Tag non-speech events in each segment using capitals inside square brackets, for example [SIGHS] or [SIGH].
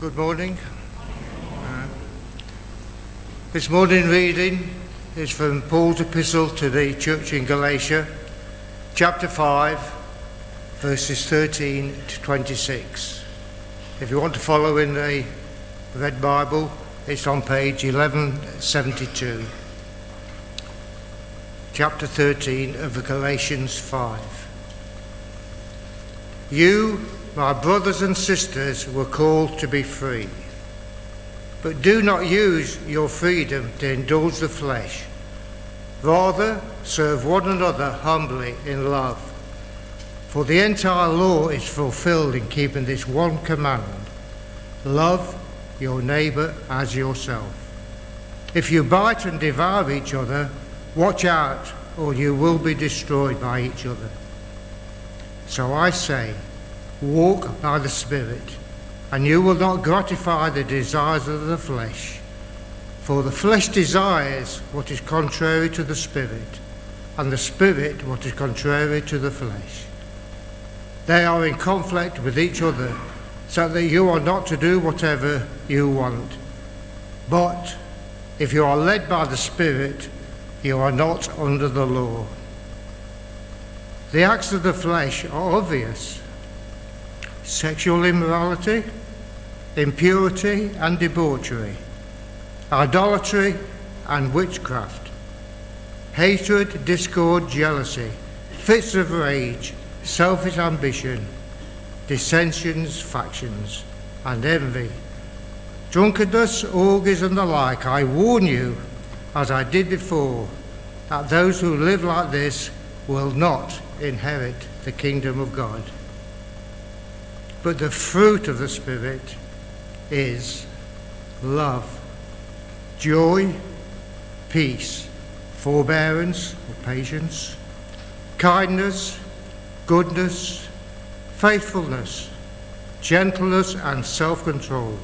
Good morning. Uh, this morning reading is from Paul's epistle to the church in Galatia, chapter 5, verses 13 to 26. If you want to follow in the Red Bible, it's on page 1172. Chapter 13 of the Galatians 5. You my brothers and sisters were called to be free. But do not use your freedom to indulge the flesh. Rather, serve one another humbly in love. For the entire law is fulfilled in keeping this one commandment love your neighbour as yourself. If you bite and devour each other, watch out, or you will be destroyed by each other. So I say, Walk by the Spirit, and you will not gratify the desires of the flesh. For the flesh desires what is contrary to the Spirit, and the Spirit what is contrary to the flesh. They are in conflict with each other, so that you are not to do whatever you want. But if you are led by the Spirit, you are not under the law. The acts of the flesh are obvious sexual immorality, impurity and debauchery, idolatry and witchcraft, hatred, discord, jealousy, fits of rage, selfish ambition, dissensions, factions, and envy, drunkenness, orgies, and the like. I warn you, as I did before, that those who live like this will not inherit the kingdom of God. But the fruit of the Spirit is love, joy, peace, forbearance or patience, kindness, goodness, faithfulness, gentleness, and self control.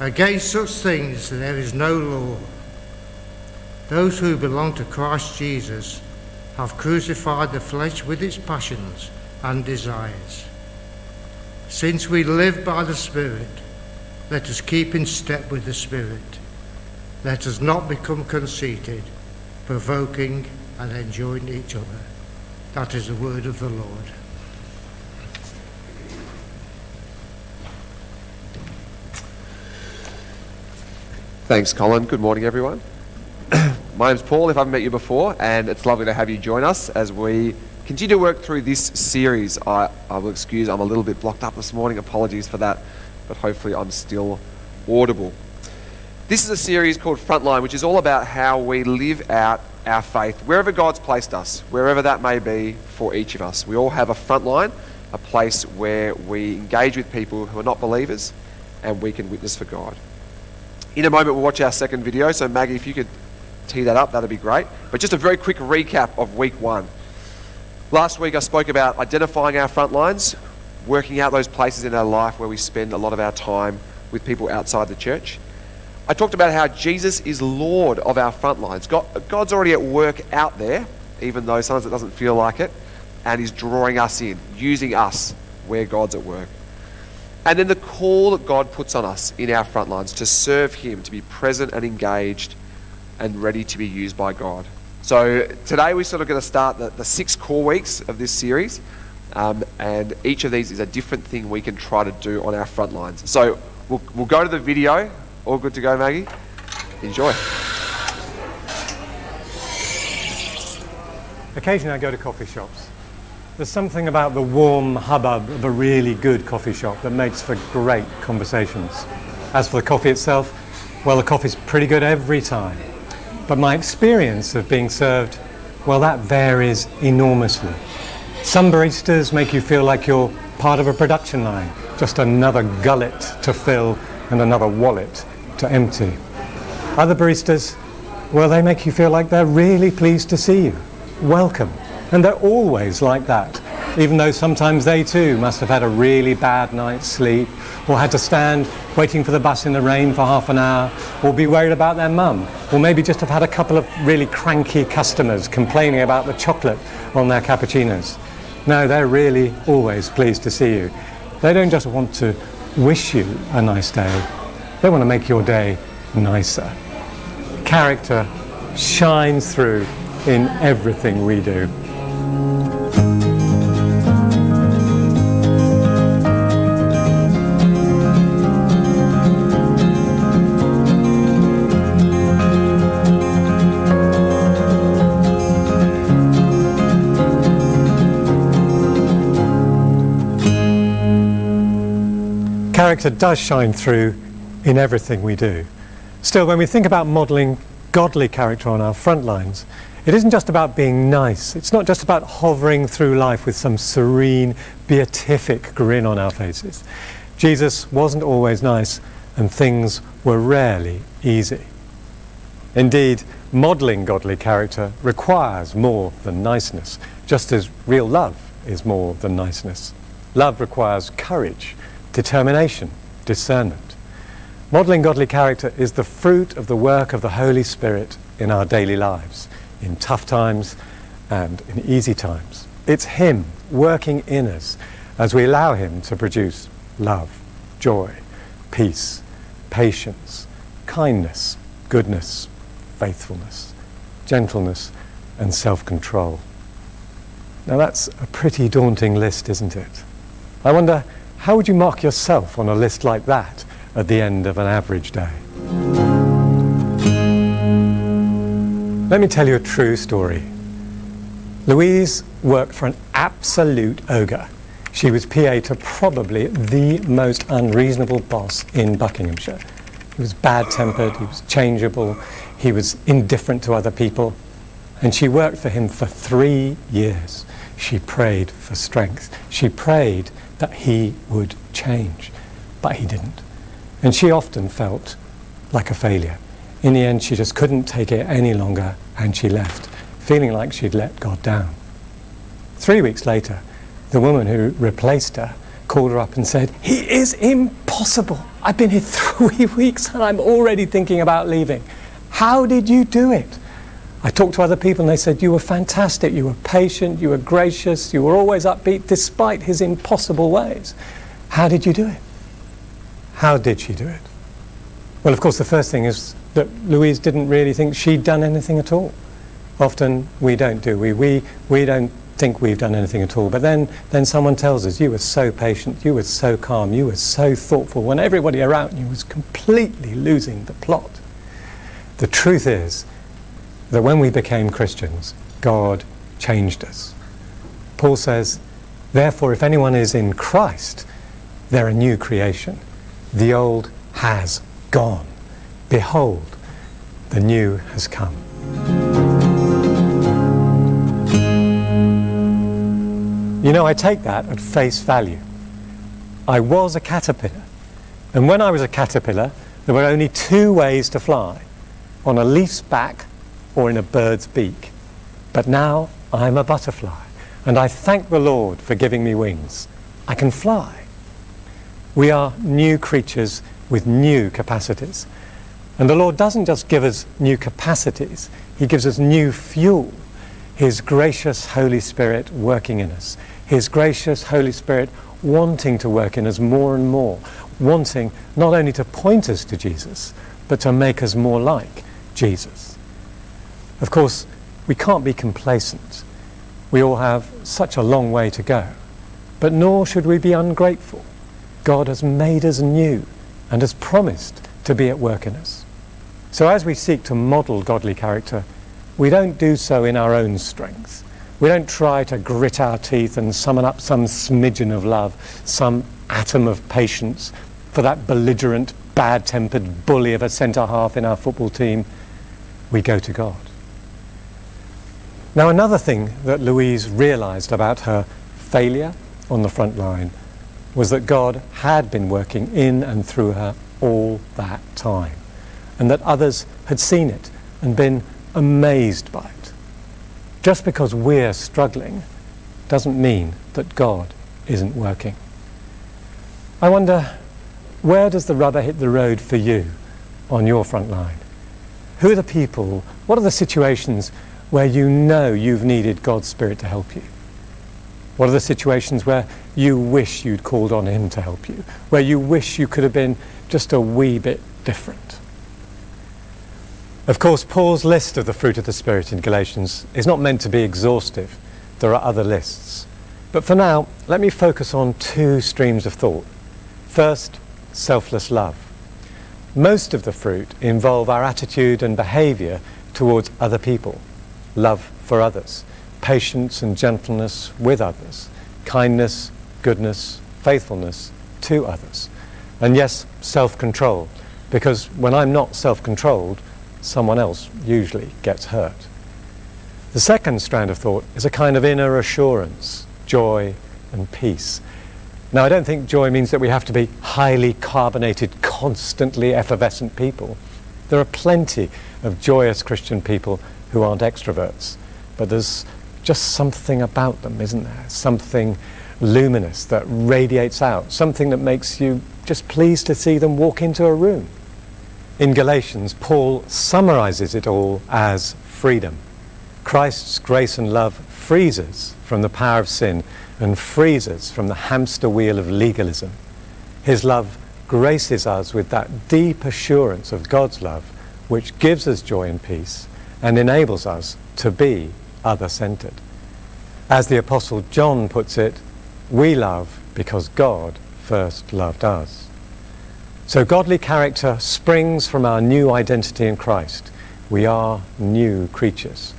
Against such things there is no law. Those who belong to Christ Jesus have crucified the flesh with its passions and desires. Since we live by the Spirit, let us keep in step with the Spirit. Let us not become conceited, provoking and enjoying each other. That is the word of the Lord. Thanks, Colin. Good morning, everyone. [CLEARS THROAT] My name's Paul, if I haven't met you before, and it's lovely to have you join us as we continue to work through this series. I, I will excuse, I'm a little bit blocked up this morning. Apologies for that, but hopefully I'm still audible. This is a series called Frontline, which is all about how we live out our faith wherever God's placed us, wherever that may be for each of us. We all have a frontline, a place where we engage with people who are not believers and we can witness for God. In a moment, we'll watch our second video. So, Maggie, if you could tee that up, that'd be great. But just a very quick recap of week one. Last week I spoke about identifying our front lines, working out those places in our life where we spend a lot of our time with people outside the church. I talked about how Jesus is Lord of our front lines. God, God's already at work out there, even though sometimes it doesn't feel like it, and He's drawing us in, using us where God's at work. And then the call that God puts on us in our front lines to serve Him, to be present and engaged and ready to be used by God. So today we're sort of going to start the, the six core weeks of this series. Um, and each of these is a different thing we can try to do on our front lines. So we'll, we'll go to the video. All good to go, Maggie? Enjoy. Occasionally I go to coffee shops. There's something about the warm hubbub of a really good coffee shop that makes for great conversations. As for the coffee itself, well, the coffee's pretty good every time. But my experience of being served, well, that varies enormously. Some baristas make you feel like you're part of a production line, just another gullet to fill and another wallet to empty. Other baristas, well, they make you feel like they're really pleased to see you. Welcome. And they're always like that even though sometimes they too must have had a really bad night's sleep, or had to stand waiting for the bus in the rain for half an hour, or be worried about their mum, or maybe just have had a couple of really cranky customers complaining about the chocolate on their cappuccinos. No, they're really always pleased to see you. They don't just want to wish you a nice day. They want to make your day nicer. Character shines through in everything we do. Character does shine through in everything we do. Still, when we think about modelling godly character on our front lines, it isn't just about being nice. It's not just about hovering through life with some serene, beatific grin on our faces. Jesus wasn't always nice, and things were rarely easy. Indeed, modelling godly character requires more than niceness, just as real love is more than niceness. Love requires courage determination, discernment. Modeling godly character is the fruit of the work of the Holy Spirit in our daily lives, in tough times and in easy times. It's Him working in us as we allow Him to produce love, joy, peace, patience, kindness, goodness, faithfulness, gentleness, and self control. Now, that's a pretty daunting list, isn't it? I wonder how would you mark yourself on a list like that at the end of an average day? Let me tell you a true story. Louise worked for an absolute ogre. She was PA to probably the most unreasonable boss in Buckinghamshire. He was bad tempered, he was changeable, he was indifferent to other people. And she worked for him for three years. She prayed for strength. She prayed that he would change, but he didn't. And she often felt like a failure. In the end, she just couldn't take it any longer and she left, feeling like she'd let God down. Three weeks later, the woman who replaced her called her up and said, He is impossible. I've been here [LAUGHS] three weeks and I'm already thinking about leaving. How did you do it? I talked to other people and they said, You were fantastic, you were patient, you were gracious, you were always upbeat despite his impossible ways. How did you do it? How did she do it? Well, of course, the first thing is that Louise didn't really think she'd done anything at all. Often we don't, do we? We, we don't think we've done anything at all. But then, then someone tells us, You were so patient, you were so calm, you were so thoughtful, when everybody around you was completely losing the plot. The truth is, that when we became Christians, God changed us. Paul says, Therefore, if anyone is in Christ, they're a new creation. The old has gone. Behold, the new has come. You know, I take that at face value. I was a caterpillar. And when I was a caterpillar, there were only two ways to fly on a leaf's back or in a bird's beak. But now I'm a butterfly, and I thank the Lord for giving me wings. I can fly. We are new creatures with new capacities. And the Lord doesn't just give us new capacities, He gives us new fuel. His gracious Holy Spirit working in us. His gracious Holy Spirit wanting to work in us more and more, wanting not only to point us to Jesus, but to make us more like Jesus. Of course, we can't be complacent. We all have such a long way to go. But nor should we be ungrateful. God has made us new and has promised to be at work in us. So as we seek to model godly character, we don't do so in our own strength. We don't try to grit our teeth and summon up some smidgen of love, some atom of patience for that belligerent, bad tempered bully of a centre half in our football team. We go to God. Now, another thing that Louise realized about her failure on the front line was that God had been working in and through her all that time, and that others had seen it and been amazed by it. Just because we're struggling doesn't mean that God isn't working. I wonder, where does the rubber hit the road for you on your front line? Who are the people? What are the situations where you know you've needed God's Spirit to help you. What are the situations where you wish you'd called on Him to help you? Where you wish you could have been just a wee bit different? Of course, Paul's list of the fruit of the Spirit in Galatians is not meant to be exhaustive. There are other lists. But for now, let me focus on two streams of thought. First, selfless love. Most of the fruit involve our attitude and behavior towards other people, love for others, patience and gentleness with others, kindness, goodness, faithfulness to others. And yes, self control, because when I'm not self controlled, someone else usually gets hurt. The second strand of thought is a kind of inner assurance, joy, and peace. Now, I don't think joy means that we have to be highly carbonated, constantly effervescent people. There are plenty of joyous Christian people who aren't extroverts, but there's just something about them, isn't there? Something luminous that radiates out, something that makes you just pleased to see them walk into a room. In Galatians, Paul summarizes it all as freedom. Christ's grace and love frees us from the power of sin and frees us from the hamster wheel of legalism. His love graces us with that deep assurance of God's love, which gives us joy and peace and enables us to be other centered. As the Apostle John puts it, we love because God first loved us. So, godly character springs from our new identity in Christ. We are new creatures.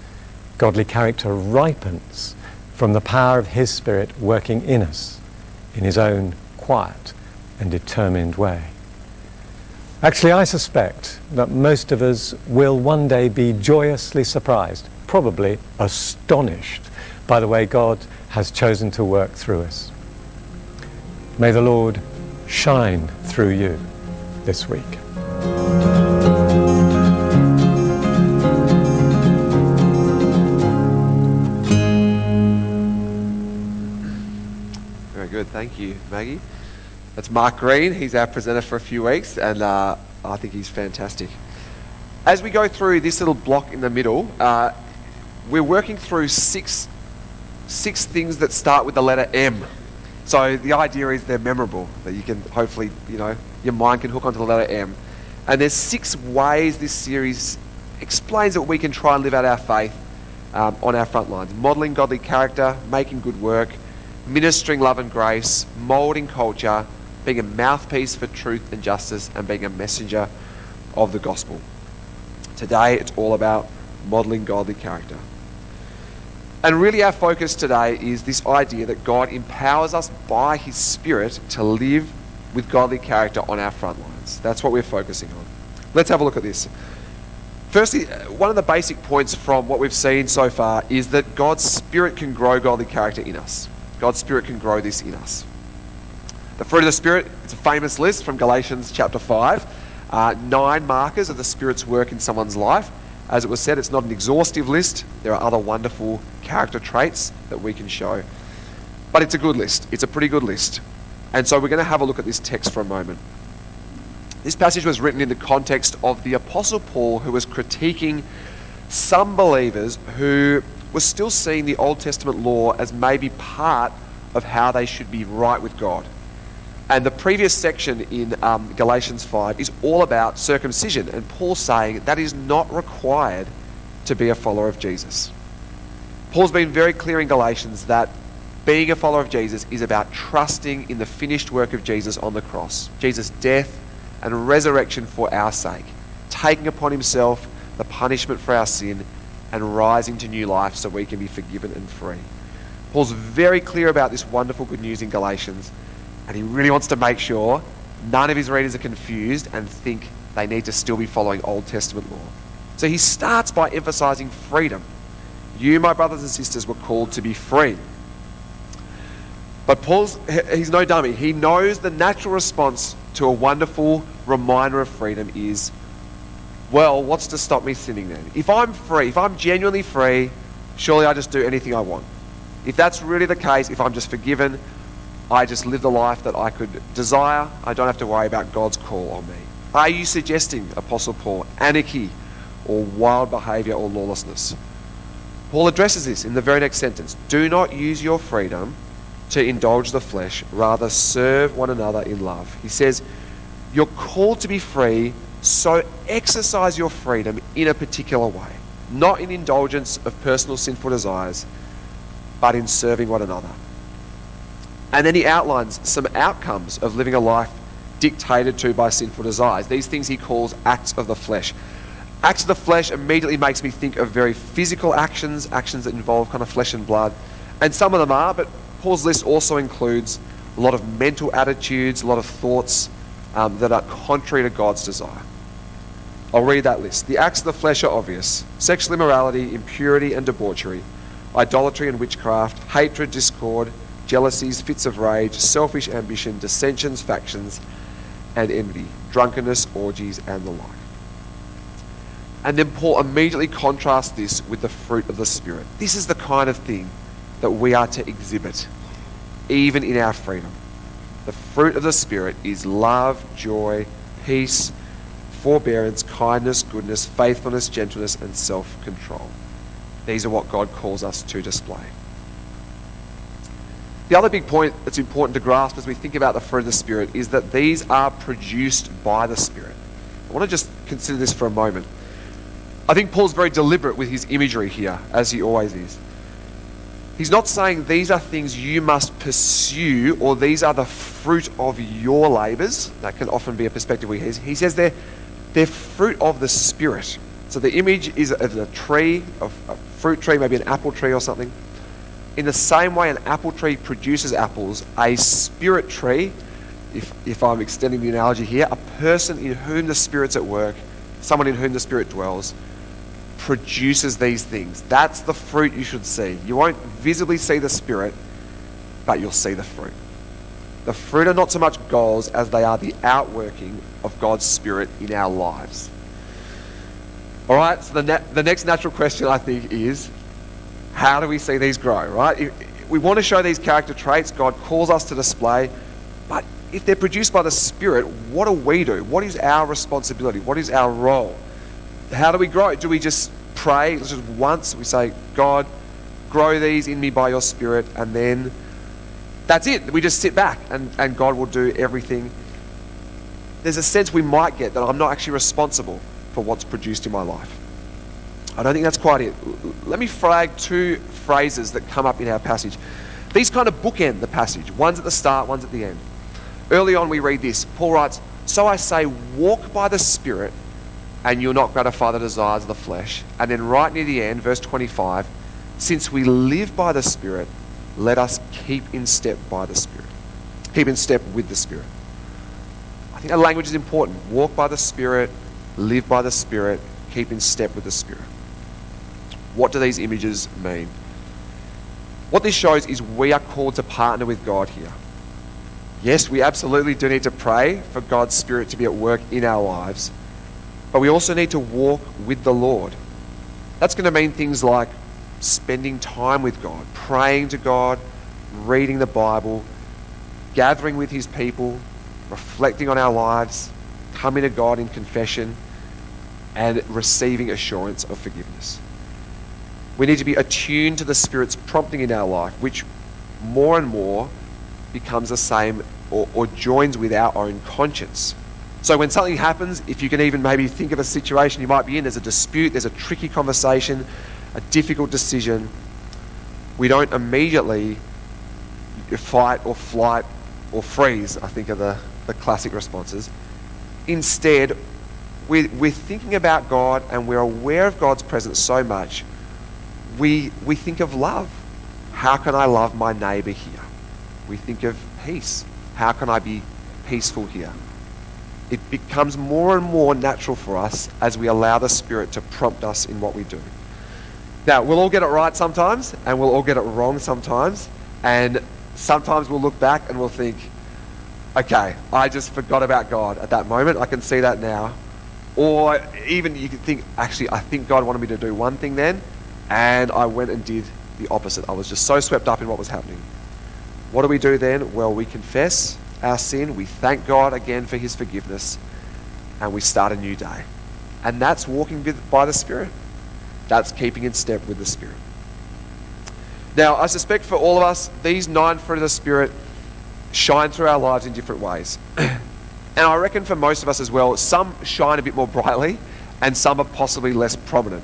Godly character ripens from the power of His Spirit working in us in His own quiet and determined way. Actually, I suspect that most of us will one day be joyously surprised, probably astonished, by the way God has chosen to work through us. May the Lord shine through you this week. Very good, thank you, Maggie. That's Mark Greene. He's our presenter for a few weeks, and uh, I think he's fantastic. As we go through this little block in the middle, uh, we're working through six six things that start with the letter M. So the idea is they're memorable, that you can hopefully, you know, your mind can hook onto the letter M. And there's six ways this series explains that we can try and live out our faith um, on our front lines. Modeling godly character, making good work, ministering love and grace, molding culture, being a mouthpiece for truth and justice, and being a messenger of the gospel. Today, it's all about modeling godly character. And really, our focus today is this idea that God empowers us by His Spirit to live with godly character on our front lines. That's what we're focusing on. Let's have a look at this. Firstly, uh, one of the basic points from what we've seen so far is that God's Spirit can grow godly character in us. God's Spirit can grow this in us. The fruit of the Spirit, it's a famous list from Galatians chapter 5. Uh, nine markers of the Spirit's work in someone's life. As it was said, it's not an exhaustive list. There are other wonderful character traits that we can show. But it's a good list. It's a pretty good list. And so we're going to have a look at this text for a moment. This passage was written in the context of the Apostle Paul, who was critiquing some believers who were still seeing the Old Testament law as maybe part of how they should be right with God. And the previous section in um, Galatians 5 is all about circumcision, and Paul's saying that is not required to be a follower of Jesus. Paul's been very clear in Galatians that being a follower of Jesus is about trusting in the finished work of Jesus on the cross, Jesus' death and resurrection for our sake, taking upon himself the punishment for our sin and rising to new life so we can be forgiven and free. Paul's very clear about this wonderful good news in Galatians, and he really wants to make sure none of his readers are confused and think they need to still be following Old Testament law. So he starts by emphasizing freedom. You, my brothers and sisters, were called to be free. But Paul's, he's no dummy. He knows the natural response to a wonderful reminder of freedom is, well, what's to stop me sinning then? If I'm free, if I'm genuinely free, surely I just do anything I want. If that's really the case, if I'm just forgiven, I just live the life that I could desire, I don't have to worry about God's call on me. Are you suggesting, Apostle Paul, anarchy or wild behavior or lawlessness? Paul addresses this in the very next sentence. Do not use your freedom to indulge the flesh, rather serve one another in love. He says, You're called to be free, so exercise your freedom in a particular way, not in indulgence of personal sinful desires, but in serving one another. And then he outlines some outcomes of living a life dictated to by sinful desires. These things he calls acts of the flesh. Acts of the flesh immediately makes me think of very physical actions, actions that involve kind of flesh and blood. And some of them are, but Paul's list also includes a lot of mental attitudes, a lot of thoughts um, that are contrary to God's desire. I'll read that list. The acts of the flesh are obvious sexual immorality, impurity and debauchery, idolatry and witchcraft, hatred, discord, jealousies, fits of rage, selfish ambition, dissensions, factions, and envy, drunkenness, orgies, and the like. And then Paul immediately contrasts this with the fruit of the Spirit. This is the kind of thing that we are to exhibit, even in our freedom. The fruit of the Spirit is love, joy, peace, forbearance, kindness, goodness, faithfulness, gentleness, and self control. These are what God calls us to display. The other big point that's important to grasp as we think about the fruit of the Spirit is that these are produced by the Spirit. I want to just consider this for a moment. I think Paul's very deliberate with his imagery here, as he always is. He's not saying these are things you must pursue or these are the fruit of your labours. That can often be a perspective we have. He says they're, they're fruit of the Spirit. So the image is of a tree, of a fruit tree, maybe an apple tree or something. In the same way an apple tree produces apples, a spirit tree, if, if I'm extending the analogy here, a person in whom the Spirit's at work, someone in whom the Spirit dwells, produces these things. That's the fruit you should see. You won't visibly see the Spirit, but you'll see the fruit. The fruit are not so much goals as they are the outworking of God's Spirit in our lives. All right, so the, ne- the next natural question I think is how do we see these grow, right? We want to show these character traits God calls us to display, but if they're produced by the Spirit, what do we do? What is our responsibility? What is our role? How do we grow? Do we just pray just once? We say, God, grow these in me by your Spirit, and then that's it. We just sit back and, and God will do everything. There's a sense we might get that I'm not actually responsible for what's produced in my life. I don't think that's quite it. Let me flag two phrases that come up in our passage. These kind of bookend the passage. One's at the start, one's at the end. Early on, we read this. Paul writes, So I say, walk by the Spirit, and you'll not gratify the desires of the flesh. And then, right near the end, verse 25, since we live by the Spirit, let us keep in step by the Spirit. Keep in step with the Spirit. I think that language is important. Walk by the Spirit, live by the Spirit, keep in step with the Spirit. What do these images mean? What this shows is we are called to partner with God here. Yes, we absolutely do need to pray for God's Spirit to be at work in our lives, but we also need to walk with the Lord. That's going to mean things like spending time with God, praying to God, reading the Bible, gathering with His people, reflecting on our lives, coming to God in confession, and receiving assurance of forgiveness. We need to be attuned to the Spirit's prompting in our life, which more and more becomes the same or, or joins with our own conscience. So when something happens, if you can even maybe think of a situation you might be in, there's a dispute, there's a tricky conversation, a difficult decision, we don't immediately fight or flight or freeze, I think are the, the classic responses. Instead, we're, we're thinking about God and we're aware of God's presence so much, we, we think of love. How can I love my neighbour here? We think of peace. How can I be peaceful here? It becomes more and more natural for us as we allow the Spirit to prompt us in what we do. Now, we'll all get it right sometimes, and we'll all get it wrong sometimes. And sometimes we'll look back and we'll think, okay, I just forgot about God at that moment. I can see that now. Or even you can think, actually, I think God wanted me to do one thing then, and I went and did the opposite. I was just so swept up in what was happening. What do we do then? Well, we confess our sin, we thank God again for his forgiveness, and we start a new day. And that's walking by the Spirit. That's keeping in step with the Spirit. Now, I suspect for all of us, these nine fruit of the Spirit shine through our lives in different ways. [CLEARS THROAT] and I reckon for most of us as well, some shine a bit more brightly and some are possibly less prominent.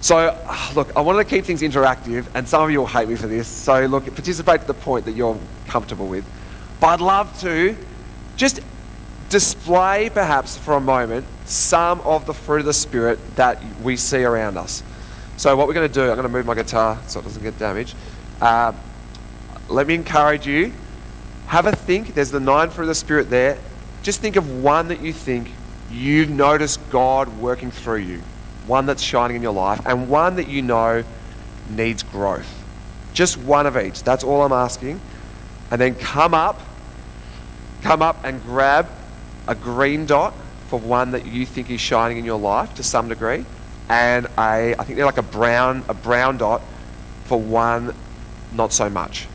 So, [SIGHS] look, I wanted to keep things interactive, and some of you will hate me for this. So, look, participate to the point that you're comfortable with. But I'd love to just display, perhaps for a moment, some of the fruit of the Spirit that we see around us. So, what we're going to do, I'm going to move my guitar so it doesn't get damaged. Uh, let me encourage you. Have a think. There's the nine fruit of the Spirit there. Just think of one that you think you've noticed God working through you one that's shining in your life, and one that you know needs growth. Just one of each. That's all I'm asking. And then come up, come up and grab a green dot for one that you think is shining in your life to some degree, and a I think they're like a brown a brown dot for one not so much.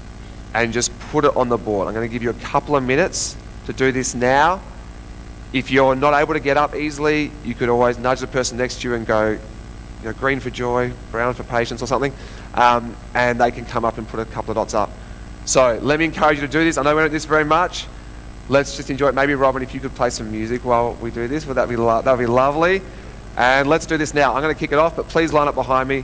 And just put it on the board. I'm going to give you a couple of minutes to do this now. If you're not able to get up easily, you could always nudge the person next to you and go, you know, green for joy, brown for patience or something, um, and they can come up and put a couple of dots up. So let me encourage you to do this. I know we don't do this very much. Let's just enjoy it. Maybe Robin, if you could play some music while we do this, would that be that would be lovely? And let's do this now. I'm going to kick it off, but please line up behind me.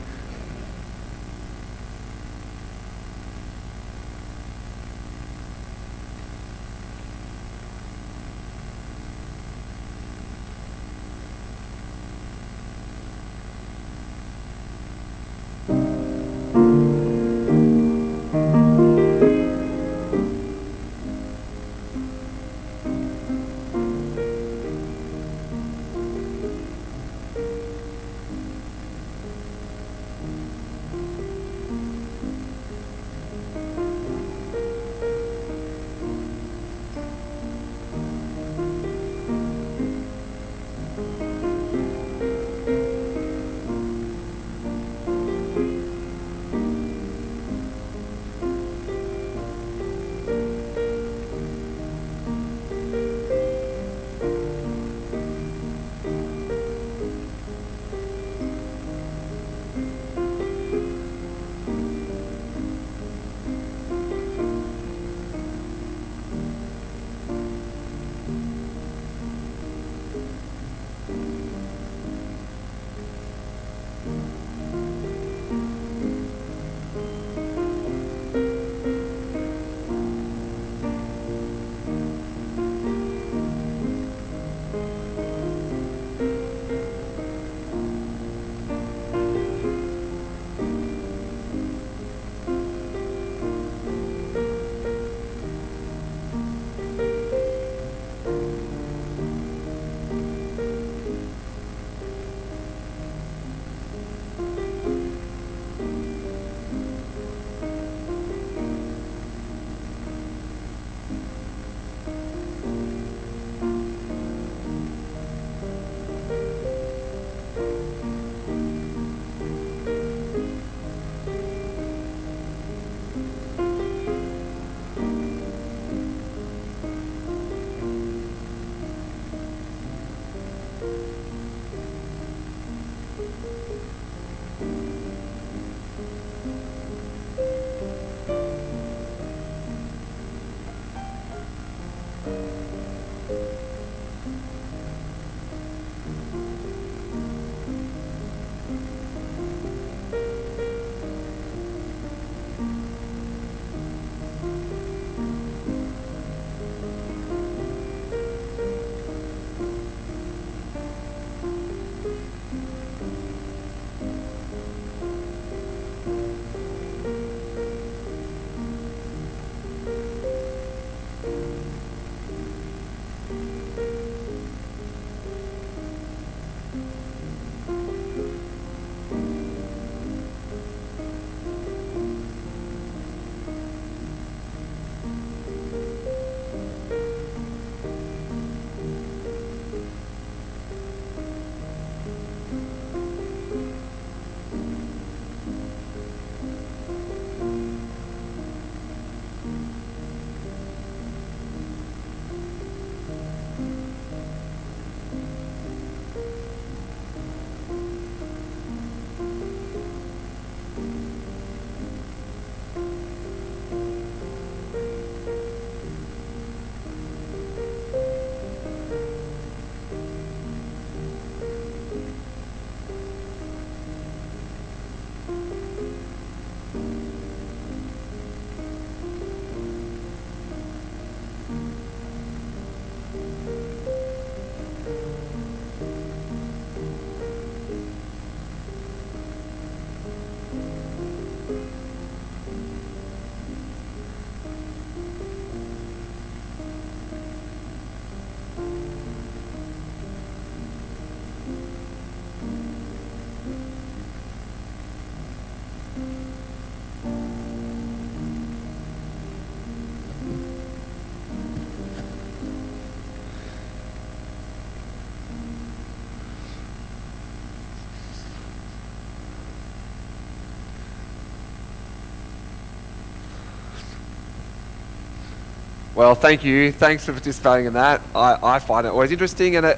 Well, thank you. Thanks for participating in that. I, I find it always interesting and an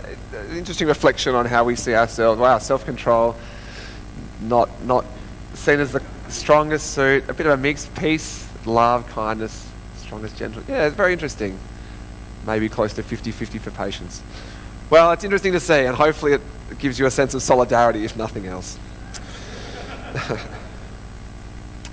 interesting reflection on how we see ourselves. Wow, self-control, not not seen as the strongest suit, a bit of a mix, peace, love, kindness, strongest, gentle. Yeah, it's very interesting. Maybe close to 50-50 for patience. Well, it's interesting to see, and hopefully it gives you a sense of solidarity, if nothing else. [LAUGHS]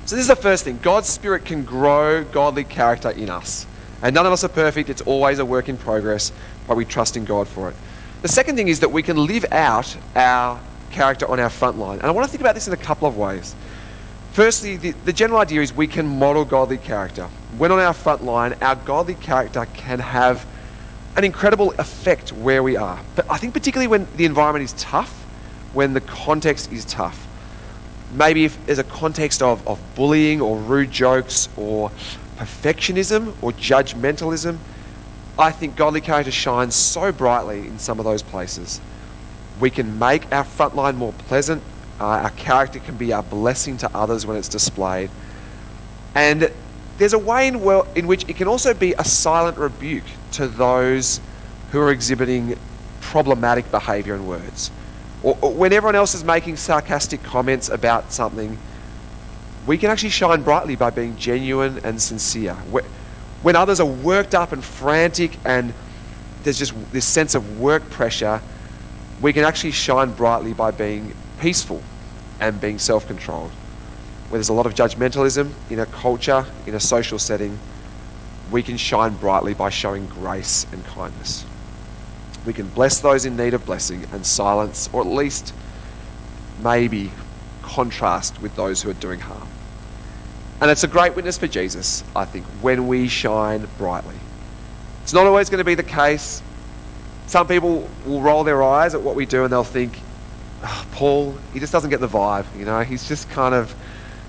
so this is the first thing. God's Spirit can grow godly character in us. And none of us are perfect, it's always a work in progress, but we trust in God for it. The second thing is that we can live out our character on our front line. And I want to think about this in a couple of ways. Firstly, the, the general idea is we can model godly character. When on our front line, our godly character can have an incredible effect where we are. But I think, particularly when the environment is tough, when the context is tough. Maybe if there's a context of, of bullying or rude jokes or perfectionism or judgmentalism, I think godly character shines so brightly in some of those places. We can make our front line more pleasant. Uh, our character can be a blessing to others when it's displayed. And there's a way in, well, in which it can also be a silent rebuke to those who are exhibiting problematic behavior and words. Or, or when everyone else is making sarcastic comments about something, we can actually shine brightly by being genuine and sincere. When others are worked up and frantic and there's just this sense of work pressure, we can actually shine brightly by being peaceful and being self controlled. Where there's a lot of judgmentalism in a culture, in a social setting, we can shine brightly by showing grace and kindness. We can bless those in need of blessing and silence, or at least maybe contrast with those who are doing harm. And it's a great witness for Jesus, I think, when we shine brightly. It's not always going to be the case. Some people will roll their eyes at what we do and they'll think, oh, Paul, he just doesn't get the vibe, you know, he's just kind of,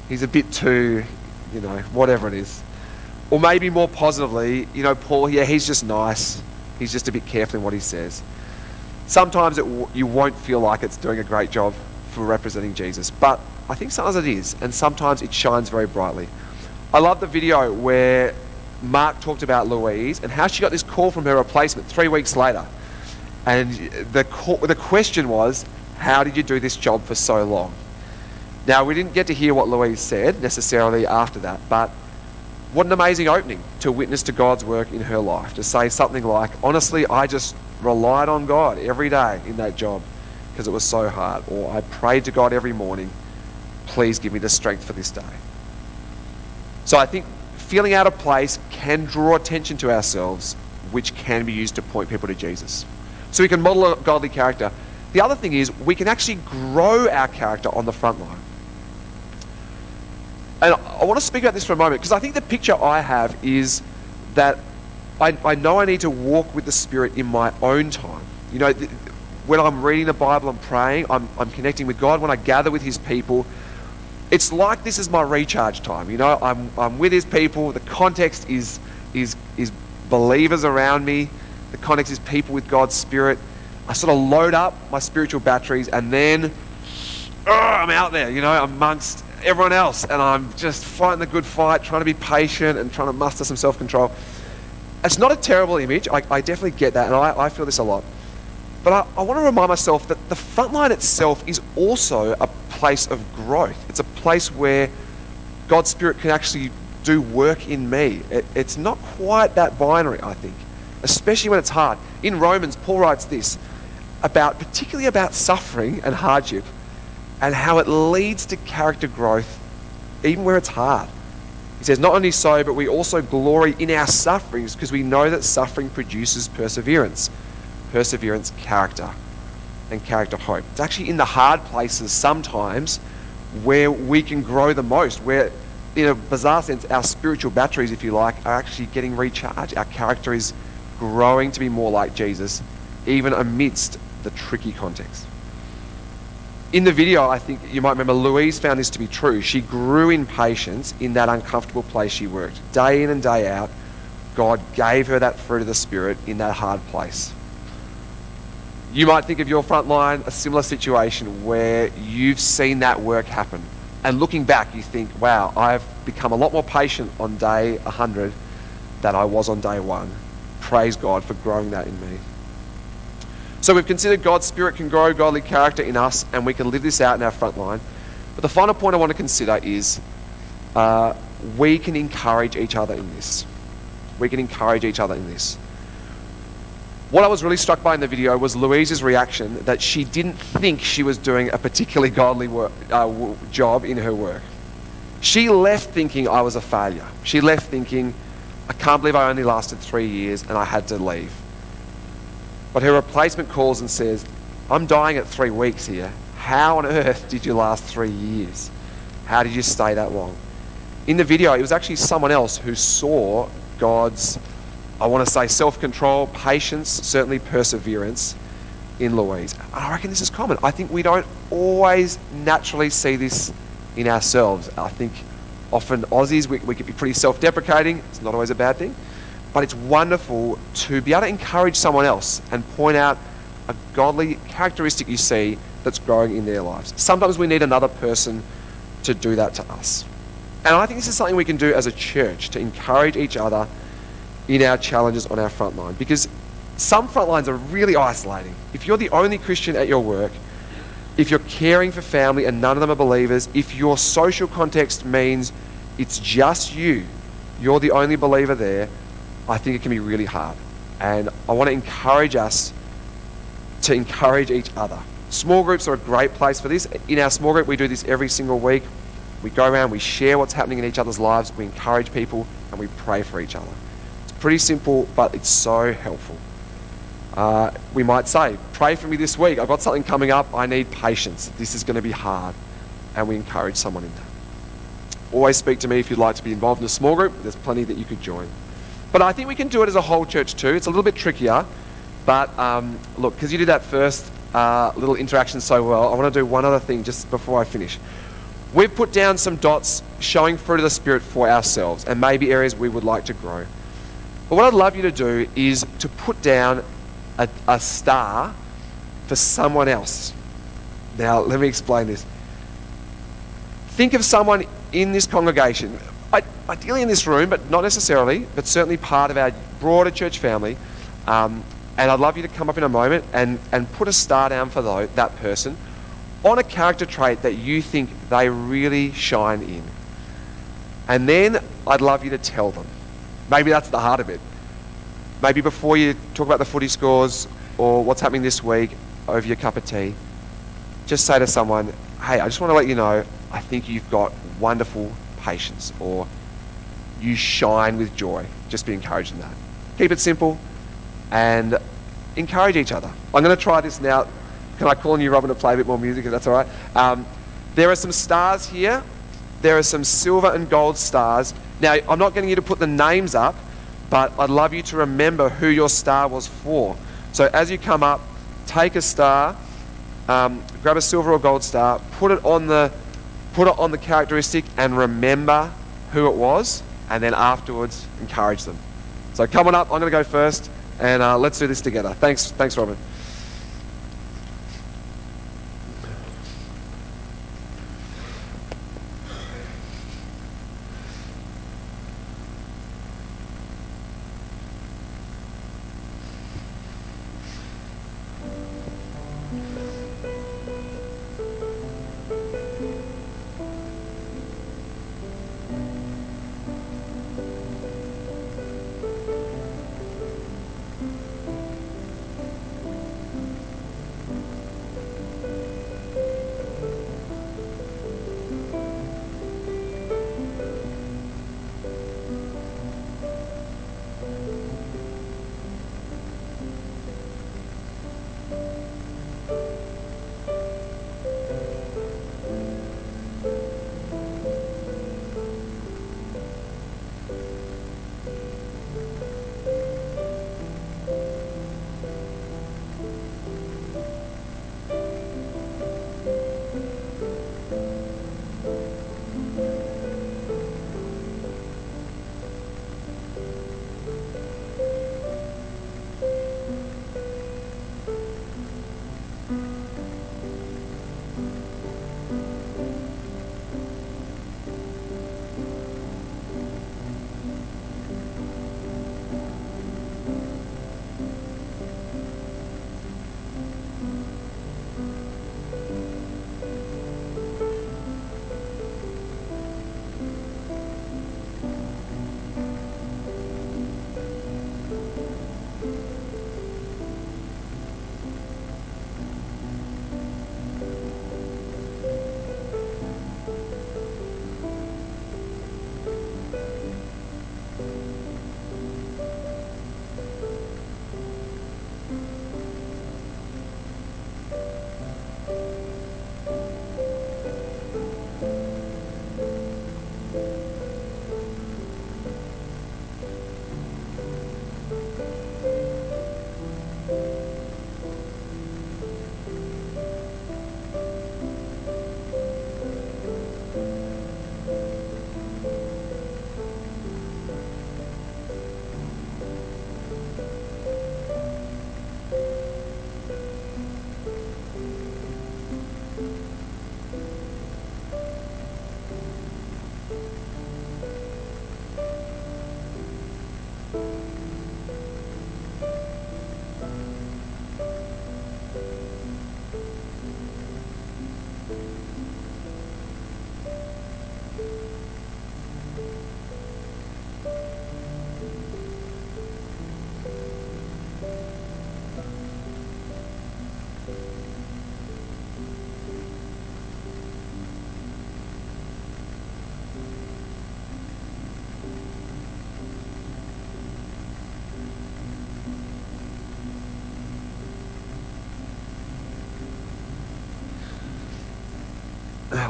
he's a bit too, you know, whatever it is. Or maybe more positively, you know, Paul, yeah, he's just nice. He's just a bit careful in what he says. Sometimes it, you won't feel like it's doing a great job for representing Jesus. But I think sometimes it is, and sometimes it shines very brightly. I love the video where Mark talked about Louise and how she got this call from her replacement three weeks later. And the, call, the question was, How did you do this job for so long? Now, we didn't get to hear what Louise said necessarily after that, but what an amazing opening to witness to God's work in her life. To say something like, Honestly, I just relied on God every day in that job because it was so hard. Or I prayed to God every morning, please give me the strength for this day. So I think feeling out of place can draw attention to ourselves, which can be used to point people to Jesus. So we can model a godly character. The other thing is we can actually grow our character on the front line. And I want to speak about this for a moment because I think the picture I have is that I, I know I need to walk with the Spirit in my own time. You know, when I'm reading the Bible and praying, I'm, I'm connecting with God. When I gather with His people, it's like this is my recharge time. You know, I'm, I'm with His people. The context is, is, is believers around me, the context is people with God's Spirit. I sort of load up my spiritual batteries and then I'm out there, you know, amongst everyone else. And I'm just fighting the good fight, trying to be patient and trying to muster some self control. It's not a terrible image. I, I definitely get that. And I, I feel this a lot. But I, I want to remind myself that the front line itself is also a place of growth. It's a place where God's Spirit can actually do work in me. It, it's not quite that binary, I think, especially when it's hard. In Romans, Paul writes this about, particularly about suffering and hardship, and how it leads to character growth, even where it's hard. He says, Not only so, but we also glory in our sufferings because we know that suffering produces perseverance perseverance, character, and character hope. It's actually in the hard places sometimes where we can grow the most, where, in a bizarre sense, our spiritual batteries, if you like, are actually getting recharged. Our character is growing to be more like Jesus, even amidst the tricky context. In the video, I think you might remember Louise found this to be true. She grew in patience in that uncomfortable place she worked. Day in and day out, God gave her that fruit of the Spirit in that hard place. You might think of your front line, a similar situation where you've seen that work happen. And looking back, you think, wow, I've become a lot more patient on day 100 than I was on day one. Praise God for growing that in me. So we've considered God's Spirit can grow godly character in us, and we can live this out in our front line. But the final point I want to consider is uh, we can encourage each other in this. We can encourage each other in this. What I was really struck by in the video was Louise's reaction that she didn't think she was doing a particularly godly work, uh, job in her work. She left thinking I was a failure. She left thinking, I can't believe I only lasted three years and I had to leave. But her replacement calls and says, I'm dying at three weeks here. How on earth did you last three years? How did you stay that long? In the video, it was actually someone else who saw God's I want to say self control, patience, certainly perseverance in Louise. And I reckon this is common. I think we don't always naturally see this in ourselves. I think often Aussies, we, we can be pretty self deprecating. It's not always a bad thing. But it's wonderful to be able to encourage someone else and point out a godly characteristic you see that's growing in their lives. Sometimes we need another person to do that to us. And I think this is something we can do as a church to encourage each other in our challenges on our front line. Because some front lines are really isolating. If you're the only Christian at your work, if you're caring for family and none of them are believers, if your social context means it's just you, you're the only believer there, I think it can be really hard. And I want to encourage us to encourage each other. Small groups are a great place for this. In our small group, we do this every single week. We go around, we share what's happening in each other's lives, we encourage people, and we pray for each other. Pretty simple, but it's so helpful. Uh, we might say, Pray for me this week. I've got something coming up. I need patience. This is going to be hard. And we encourage someone in that. Always speak to me if you'd like to be involved in a small group. There's plenty that you could join. But I think we can do it as a whole church too. It's a little bit trickier. But um, look, because you did that first uh, little interaction so well, I want to do one other thing just before I finish. We've put down some dots showing fruit of the Spirit for ourselves and maybe areas we would like to grow. But what I'd love you to do is to put down a, a star for someone else. Now, let me explain this. Think of someone in this congregation, ideally in this room, but not necessarily, but certainly part of our broader church family. Um, and I'd love you to come up in a moment and, and put a star down for the, that person on a character trait that you think they really shine in. And then I'd love you to tell them. Maybe that's the heart of it. Maybe before you talk about the footy scores or what's happening this week over your cup of tea, just say to someone, hey, I just want to let you know, I think you've got wonderful patience or you shine with joy. Just be encouraged in that. Keep it simple and encourage each other. I'm going to try this now. Can I call on you, Robin, to play a bit more music if that's all right? Um, there are some stars here. There are some silver and gold stars. Now, I'm not getting you to put the names up, but I'd love you to remember who your star was for. So as you come up, take a star, um, grab a silver or gold star, put it on the put it on the characteristic, and remember who it was, and then afterwards encourage them. So come on up. I'm going to go first, and uh, let's do this together. Thanks, thanks, Robin.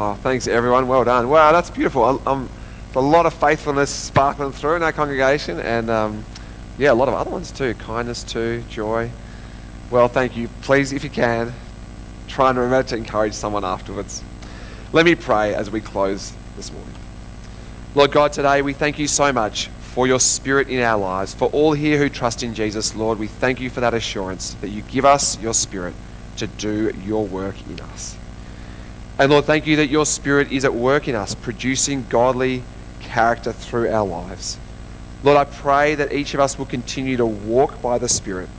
Oh, thanks everyone. Well done. Wow, that's beautiful. Um, a lot of faithfulness sparkling through in our congregation, and um, yeah, a lot of other ones too. Kindness too, joy. Well, thank you. Please, if you can, try and remember to encourage someone afterwards. Let me pray as we close this morning. Lord God, today we thank you so much for your spirit in our lives. For all here who trust in Jesus, Lord, we thank you for that assurance that you give us your spirit to do your work in us. And Lord, thank you that your Spirit is at work in us, producing godly character through our lives. Lord, I pray that each of us will continue to walk by the Spirit,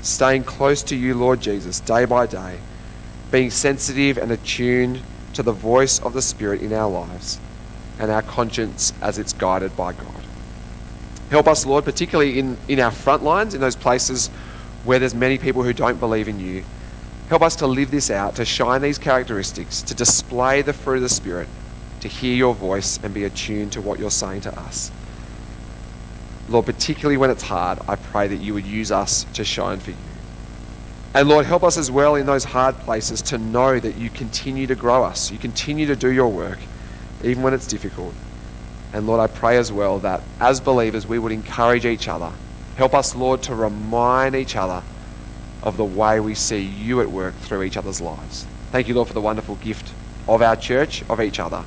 staying close to you, Lord Jesus, day by day, being sensitive and attuned to the voice of the Spirit in our lives and our conscience as it's guided by God. Help us, Lord, particularly in, in our front lines, in those places where there's many people who don't believe in you Help us to live this out, to shine these characteristics, to display the fruit of the Spirit, to hear your voice and be attuned to what you're saying to us. Lord, particularly when it's hard, I pray that you would use us to shine for you. And Lord, help us as well in those hard places to know that you continue to grow us. You continue to do your work, even when it's difficult. And Lord, I pray as well that as believers, we would encourage each other. Help us, Lord, to remind each other of the way we see you at work through each other's lives. Thank you, Lord, for the wonderful gift of our church, of each other.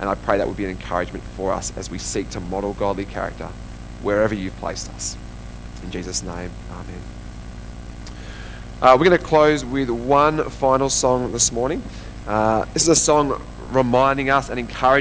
And I pray that would be an encouragement for us as we seek to model godly character wherever you've placed us. In Jesus' name, amen. Uh, we're going to close with one final song this morning. Uh, this is a song reminding us and encouraging